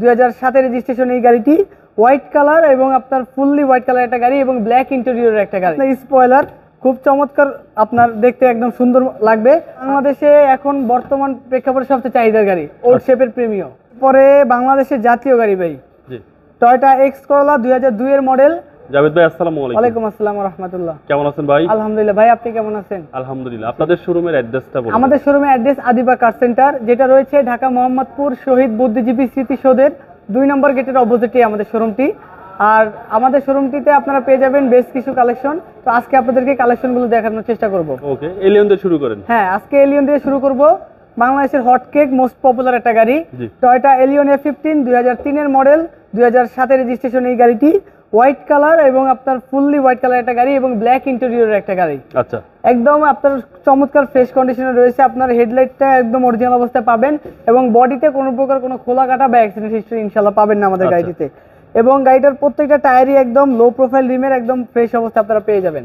দুই হাজার সাতের রেজিস্ট্রেশন এই গাড়িটি হোয়াইট কালার এবং আপনার ফুললি হোয়াইট কালার একটা গাড়ি এবং ব্ল্যাক ইন্টেরিয়রের একটা গাড়ি। স্পয়লার খুব চমৎকার আপনার দেখতে একদম সুন্দর লাগবে। বাংলাদেশে এখন বর্তমান প্রেক্ষাপটে সবচেয়ে চাহিদার গাড়ি ওল্ড শেপের প্রেমীয় পরে বাংলাদেশের জাতীয় গাড়ি ভাই। টয়টা এক্স করলা দুই হাজার দুইয়ের মডেল জাভেদ ভাই আসসালামু আলাইকুম। ওয়ালাইকুম আসসালাম রহমতুল্লাহ। কেমন আছেন ভাই? আলহামদুলিল্লাহ। ভাই আপনি কেমন আছেন? আলহামদুলিল্লাহ। আপনাদের শোরুমের অ্যাড্রেসটা বলুন। আমাদের শোরুমের অ্যাড্রেস আদিবা কার সেন্টার যেটা রয়েছে ঢাকা মোহাম্মদপুর শহীদ বুদ্ধিজীবী স্মৃতিসৌধের দুই নম্বর গেটের অপোজিটে আমাদের শোরুমটি। আর আমাদের শোরুমটিতে আপনারা পেয়ে যাবেন বেশ কিছু কালেকশন তো আজকে আপনাদেরকে কালেকশনগুলো দেখানোর চেষ্টা করব। ওকে এলিয়ন দিয়ে শুরু করেন। হ্যাঁ আজকে এলিয়ন দিয়ে শুরু করব। বাংলাদেশের হট কেক মোস্ট পপুলার একটা গাড়ি। টয়টা এলিয়ন এ ফিফটিন দুই হাজার তিনের মডেল দুই হাজার সাতের রেজিস্ট্রেশন এই গাড়িটি। হোয়াইট কালার এবং আপনার ফুললি হোয়াইট কালার একটা গাড়ি এবং ব্ল্যাক ইন্টেরিয়রের একটা গাড়ি। আচ্ছা। একদম আপনার চমৎকার ফ্রেশ কন্ডিশনে রয়েছে। আপনার হেডলাইটটা একদম অরিজিনাল অবস্থায় পাবেন এবং বডিতে কোনো প্রকার কোনো খোলা কাটা বা অ্যাক্সিডেন্ট হিস্ট্রি ইনশাল্লাহ পাবেন না আমাদের আচ্ছা। গাড়িটিতে। এবং গাড়িটার প্রত্যেকটা টায়ারই একদম লো প্রোফাইল রিমের একদম ফ্রেশ অবস্থা আপনারা পেয়ে যাবেন।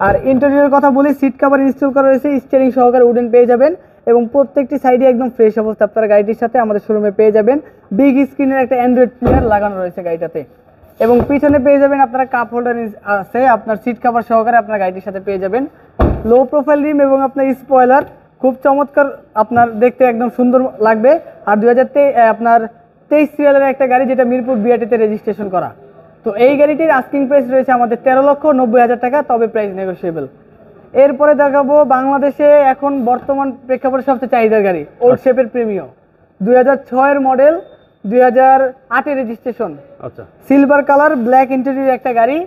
আর ইন্টেরিয়র কথা বলি সিট কভার ইনস্টল করা রয়েছে স্টিয়ারিং সহকারে উডেন পেয়ে যাবেন এবং প্রত্যেকটি সাইডে একদম ফ্রেশ অবস্থা আপনারা গাড়িটির সাথে আমাদের শোরুমে পেয়ে যাবেন। বিগ স্ক্রিনের একটা অ্যান্ড্রয়েড প্লেয়ার লাগানো রয়েছে গাড়িটাতে। এবং পিছনে পেয়ে যাবেন আপনারা কাপ হোল্ডার আছে, আপনার সিট কাভার সহকারে আপনার গাড়িটির সাথে পেয়ে যাবেন। লো প্রোফাইল রিম এবং আপনার স্পয়লার খুব চমৎকার আপনার দেখতে একদম সুন্দর লাগবে। আর দু হাজার আপনার তেইশ সিরিয়ালের একটা গাড়ি যেটা মিরপুর বিআরটিতে রেজিস্ট্রেশন করা। তো এই গাড়িটির আস্কিং প্রাইস রয়েছে আমাদের তেরো লক্ষ নব্বই হাজার টাকা, তবে প্রাইস নেগোসিয়েবল এরপরে দেখাবো বাংলাদেশে এখন বর্তমান প্রেক্ষাপটে সবচেয়ে চাহিদার গাড়ি ওল্ড শেপের প্রিমিও দুই হাজার মডেল দুই হাজার আটের রেজিস্ট্রেশন আচ্ছা। সিলভার কালার ব্ল্যাক ইন্টেরিয়র একটা গাড়ি।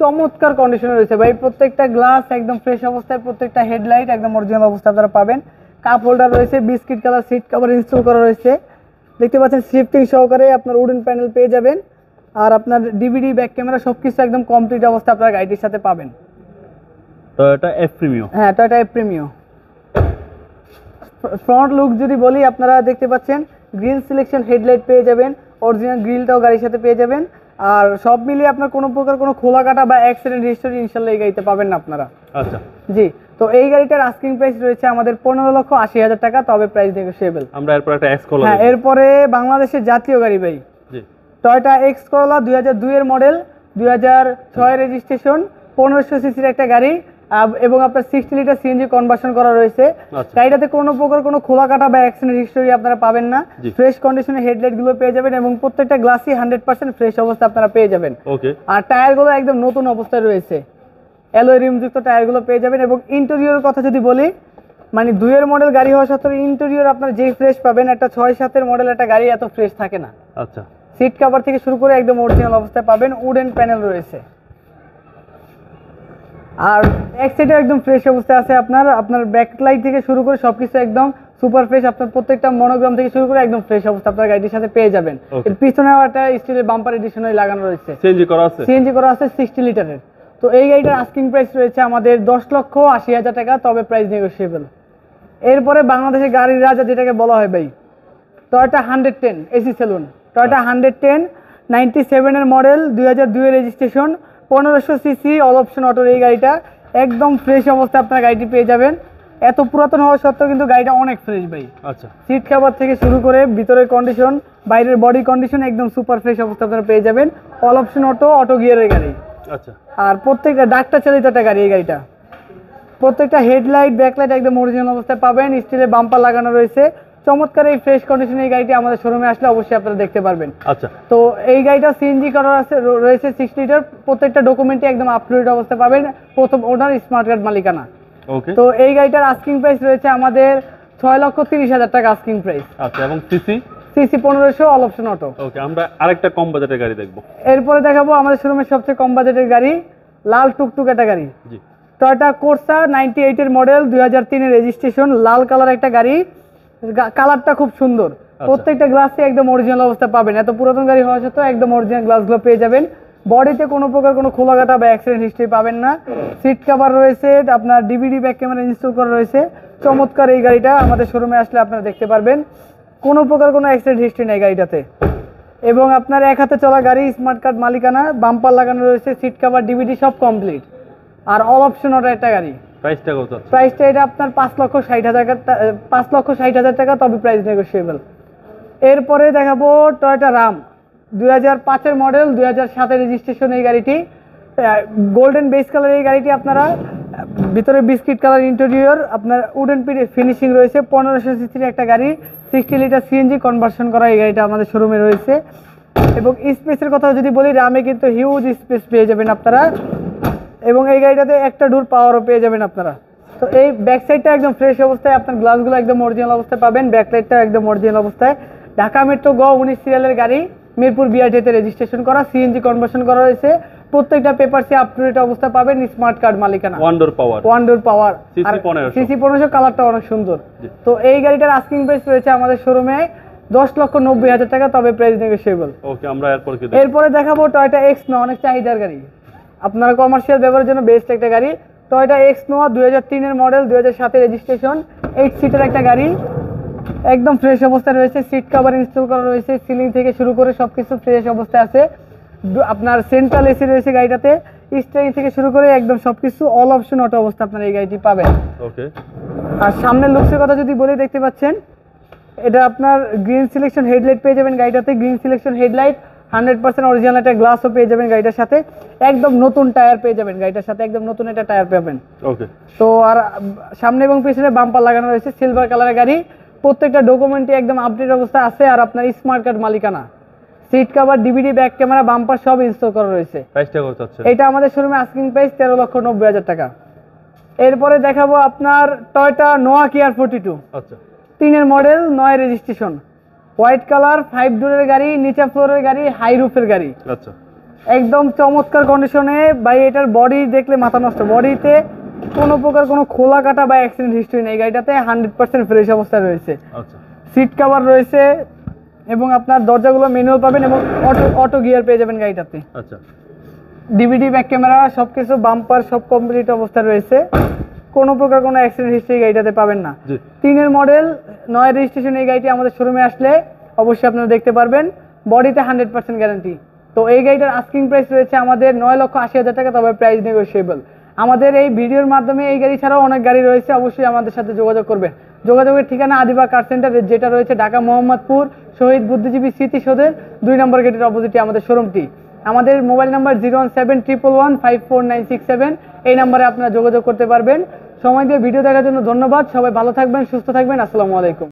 চমৎকার কন্ডিশনে রয়েছে ভাই। প্রত্যেকটা গ্লাস একদম ফ্রেশ অবস্থায় প্রত্যেকটা হেডলাইট একদম অরিজিনাল অবস্থা আপনারা পাবেন। কাপ হোল্ডার রয়েছে biscuit colour seat cover install করা রয়েছে। দেখতে পাচ্ছেন শিফটিং সহকারে আপনার উডেন প্যানেল পেয়ে যাবেন। আর আপনার ডিভিডি ব্যাক ক্যামেরা সব কিছু একদম কমপ্লিট অবস্থা আপনারা গাড়িটির সাথে পাবেন। টয়োটা এফ প্রিমিও হ্যাঁ টয়টা প্রিমিও ফ্রন্ট লুক যদি বলি আপনারা দেখতে পাচ্ছেন গ্রিল সিলেকশন হেডলাইট পেয়ে যাবেন অরিজিনাল গ্রিলটাও গাড়ির সাথে পেয়ে যাবেন। আর সব মিলিয়ে আপনার কোনো প্রকার কোনো খোলা কাটা বা অ্যাক্সিডেন্ট হিস্টোরি ইনশাল্লাহ এই গাড়িতে পাবেন না আপনারা। আচ্ছা। জি তো এই গাড়িটার আস্কিং প্রাইস রয়েছে আমাদের পনেরো লক্ষ আশি হাজার টাকা তবে প্রাইস নেগোসিয়েবল আমরা এরপর একটা এক্স কল হ্যাঁ এরপরে বাংলাদেশের জাতীয় গাড়ি ভাই। জি। টয়টা এক্স করলা দুই হাজার দুইয়ের মডেল দুই হাজার ছয় রেজিস্ট্রেশন পনেরোশো সিসির একটা গাড়ি এবং আপনার সিক্সটি লিটার সিএনজি কনভার্সন করা রয়েছে। আচ্ছা। গাড়িটাতে কোনো প্রকার কোনো খোলা কাটা বা অ্যাক্সিডেন্ট হিস্টোরি আপনারা পাবেন না। ফ্রেশ কন্ডিশনে হেডলাইটগুলো পেয়ে যাবেন এবং প্রত্যেকটা গ্লাসই হান্ড্রেড পার্সেন্ট ফ্রেশ অবস্থা আপনারা পেয়ে যাবেন। আর টায়ারগুলো একদম নতুন অবস্থায় রয়েছে। অ্যালোয় রিমযুক্ত টায়ারগুলো পেয়ে যাবেন এবং ইন্টেরিয়র কথা যদি বলি মানে দুইয়ের মডেল গাড়ি হওয়া সত্ত্বেও ইন্টেরিয়র আপনার যেই ফ্রেশ পাবেন একটা ছয় সাতের মডেল একটা গাড়ি এত ফ্রেশ থাকে না। আচ্ছা। সিট কভার থেকে শুরু করে একদম অরিজিনাল অবস্থায় পাবেন উডেন প্যানেল রয়েছে। আর এক সাইডে একদম ফ্রেশ অবস্থায় আছে আপনার। আপনার ব্যাকলাইট থেকে শুরু করে সবকিছু একদম সুপার ফ্রেশ আপনার প্রত্যেকটা মনোগ্রাম থেকে শুরু করে একদম ফ্রেশ অবস্থা আপনার গাড়িটির সাথে পেয়ে যাবেন. এর পিছনেও একটা স্টিলের বাম্পার এডিশনাল লাগানো রয়েছে। চেঞ্জ করা আছে? সিএনজি করা আছে সিক্সটি লিটারের তো এই গাড়িটার আস্কিং প্রাইস রয়েছে আমাদের দশ লক্ষ আশি হাজার টাকা তবে প্রাইস নেগোসিয়েবল এরপরে বাংলাদেশের গাড়ির রাজা যেটাকে বলা হয় ভাই Toyota hundred ten AC saloon Toyota hundred ten ninety সেভেনের মডেল দুই হাজার দুইয়ের রেজিস্ট্রেশন পনেরোশো সিসি অল অপশন অটোর এই গাড়িটা। একদম ফ্রেশ অবস্থায় আপনার গাড়িটি পেয়ে যাবেন। এত পুরাতন হওয়া সত্ত্বেও কিন্তু গাড়িটা অনেক ফ্রেশ ভাই। আচ্ছা। সিট কভার থেকে শুরু করে ভিতরের কন্ডিশন বাইরের বডি কন্ডিশন একদম সুপার ফ্রেশ অবস্থা আপনারা পেয়ে যাবেন। অল অপশন অটো অটো গিয়ারের গাড়ি। আচ্ছা। আর প্রত্যেকটা ডাক্তার চালিত একটা গাড়ি এই গাড়িটা। প্রত্যেকটা হেডলাইট ব্যাকলাইট একদম অরিজিনাল অবস্থায় পাবেন। স্টিলের বাম্পার লাগানো রয়েছে। চমৎকার এই ফ্রেশ কন্ডিশনে এই গাড়িটি আমাদের শোরুমে আসলে অবশ্যই আপনারা দেখতে পারবেন। আচ্ছা। তো এই গাড়িটা সিএনজি করা আছে রয়েছে সিক্স লিটার প্রত্যেকটা ডকুমেন্টই একদম আপডেট অবস্থায় পাবেন। প্রথম ওনার স্মার্ট কার্ড মালিকানা। ওকে তো এই গাড়িটার আস্কিং প্রাইস রয়েছে আমাদের ছয় লক্ষ তিরিশ হাজার টাকা আস্কিং প্রাইস আচ্ছা এবং সিসি সিসি পনেরোশো অল অপশন অটো ওকে আমরা আরেকটা কম বাজেটের গাড়ি দেখব। এরপরে দেখাবো আমাদের শোরুমের সবচেয়ে কম বাজেটের গাড়ি লাল টুকটুক একটা গাড়ি। জি। টয়টা কোর্সা নাইনটি এইটের মডেল দুই হাজার তিনের রেজিস্ট্রেশন লাল কালার একটা গাড়ি। কালারটা খুব সুন্দর। প্রত্যেকটা গ্লাসে একদম অরিজিনাল অবস্থা পাবেন। এত পুরাতন গাড়ি হওয়া সত্ত্বেও একদম অরিজিনাল গ্লাসগুলো পেয়ে যাবেন। বডিতে কোনো প্রকার কোনো খোলাঘাটা বা অ্যাক্সিডেন্ট হিস্ট্রি পাবেন না। সিট কাভার রয়েছে আপনার ডিভিডি ব্যাক ক্যামেরা ইনস্টল করা রয়েছে। চমৎকার এই গাড়িটা আমাদের শোরুমে আসলে আপনারা দেখতে পারবেন। কোনো প্রকার কোনো অ্যাক্সিডেন্ট হিস্ট্রি নেই গাড়িটাতে। এবং আপনার এক হাতে চলা গাড়ি স্মার্ট কার্ড মালিকানা বাম্পার লাগানো রয়েছে সিট কাভার ডিভিডি সব কমপ্লিট আর অল অপশন ওটা একটা গাড়ি। প্রাইসটা কত প্রাইসটা এটা আপনার পাঁচ লক্ষ ষাট হাজার টা- পাঁচ লক্ষ ষাট হাজার টাকা, তবে প্রাইস নেগোসিয়েবল এরপরে দেখাবো টয়োটা রাম দুই হাজার পাঁচের মডেল দুই হাজার সাতের রেজিস্ট্রেশন এই গাড়িটি। গোল্ডেন বেস কালার এই গাড়িটি আপনারা ভিতরে বিস্কিট কালার ইন্টেরিয়র আপনার উডেন ফিনিশিং রয়েছে। পনেরোশো সিসির একটা গাড়ি সিক্সটি লিটার সিএনজি কনভার্সন করা এই গাড়িটা আমাদের শোরুমে রয়েছে। এবং স্পেসের কথা যদি বলি রামে কিন্তু হিউজ স্পেস পেয়ে যাবেন আপনারা। এবং এই গাড়িটাতে একটা ডোর পাওয়ারও পেয়ে যাবেন আপনারা। তো এই ব্যাক সাইডটা একদম ফ্রেশ অবস্থায় আপনার গ্লাসগুলো একদম অরিজিনাল অবস্থায় পাবেন ব্যাক লাইটটা একদম অরিজিনাল অবস্থায়। ঢাকা মেট্রো গ উনিশ সিরিয়ালের গাড়ি মিরপুর বিআরটিতে রেজিস্ট্রেশন করা সিএনজি কনভার্সন করা হয়েছে প্রত্যেকটা পেপার সে আপ টু ডেট অবস্থায় পাবেন স্মার্ট কার্ড মালিকানা। Wonder power one door power CC 1500 CC পনেরোশো। কালারটা অনেক সুন্দর। তো এই গাড়িটার আস্কিং প্রাইস রয়েছে আমাদের শোরুমে দশ লক্ষ নব্বই হাজার টাকা তবে প্রাইস নেগোসিয়েবল ওকে আমরা এরপর এরপরে দেখাবো টয়টা এক্স নো অনেক চাহিদার গাড়ি। আপনার কমার্শিয়াল ব্যবহারের জন্য বেস্ট একটা গাড়ি। তো টয়টা এক্স নোয়া দুই হাজার তিনের মডেল দুই হাজার সাতের রেজিস্ট্রেশন এইট সিটের একটা গাড়ি। একদম ফ্রেশ অবস্থায় রয়েছে সিট কভার ইনস্টল করা রয়েছে সিলিং থেকে শুরু করে সব কিছু ফ্রেশ অবস্থায় আছে। আপনার সেন্ট্রাল এসি রয়েছে গাড়িটাতে। স্টারিং থেকে শুরু করে একদম সব কিছু অল অপশন অটো অবস্থা আপনার এই গাড়িটি পাবেন। ওকে আর সামনের লুকসের কথা যদি বলি দেখতে পাচ্ছেন এটা আপনার গ্রিন সিলেকশন হেডলাইট পেয়ে যাবেন গাড়িটাতে green selection headlight hundred percent original একটা গ্লাসও পেয়ে যাবেন গাড়িটার সাথে। একদম নতুন টায়ার পেয়ে যাবেন গাড়িটার সাথে একদম নতুন একটা টায়ার পাবেন। ওকে। তো আর সামনে এবং পিছনে বাম্পার লাগানো রয়েছে সিলভার কালারের গাড়ি। প্রত্যেকটা ডকুমেন্টই একদম আপডেট অবস্থায় আছে আর আপনার স্মার্ট কার্ড মালিকানা। Seat cover DVD back camera bumper সব ইনস্টল করা রয়েছে। প্রাইসটা কত চাচ্ছেন? এটা আমাদের শোরুমে আস্কিং প্রাইস তেরো লক্ষ নব্বই হাজার টাকা। এরপরে দেখাবো আপনার টয়টা নোয়া কেয়ার ফোর্টি টু আচ্ছা। তিনের মডেল নয় রেজিস্ট্রেশন হোয়াইট কালার ফাইভ ডোরের গাড়ি নিচা ফ্লোরের গাড়ি হাই রুফের গাড়ি। আচ্ছা। একদম চমৎকার কন্ডিশনে ভাই এটার বডি দেখলে মাথা নষ্ট। বডিতে কোনো প্রকার কোনো খোলা কাটা বা অ্যাক্সিডেন্ট হিস্ট্রি নেই। গাড়িটাতে হান্ড্রেড পার্সেন্ট ফ্রেশ অবস্থায় রয়েছে। আচ্ছা। সিট কাভার রয়েছে এবং আপনার দরজাগুলো ম্যানুয়াল পাবেন এবং অটো অটো গিয়ার পেয়ে যাবেন গাড়িটাতে। আচ্ছা। ডিভিডি ব্যাক ক্যামেরা সব কিছু বাম্পার সব কমপ্লিট অবস্থা রয়েছে। কোনো প্রকার কোনো অ্যাক্সিডেন্ট হিস্ট্রি গাড়িটাতে পাবেন না। তিনের মডেল নয় রেজিস্ট্রেশন এই গাড়িটি আমাদের শোরুমে আসলে অবশ্যই আপনারা দেখতে পারবেন। বডিতে হান্ড্রেড পার্সেন্ট গ্যারান্টি তো এই গাড়িটার আস্কিং প্রাইস রয়েছে আমাদের নয় লক্ষ আশি হাজার টাকা তবে প্রাইস নেগোসিয়েবল আমাদের এই ভিডিওর মাধ্যমে এই গাড়ি ছাড়াও অনেক গাড়ি রয়েছে অবশ্যই আমাদের সাথে যোগাযোগ করবেন। যোগাযোগের ঠিকানা আদিবা কার সেন্টার যেটা রয়েছে ঢাকা মোহাম্মদপুর শহীদ বুদ্ধিজীবী স্মৃতিসৌধের দুই নম্বর গেটের অপোজিটে আমাদের শোরুমটি আমাদের mobile number zero one seven triple one five four nine six seven. এই নাম্বারে আপনারা যোগাযোগ করতে পারবেন। সময় দিয়ে ভিডিও দেখার জন্য ধন্যবাদ। সবাই ভালো থাকবেন, সুস্থ থাকবেন। আসসালামু আলাইকুম।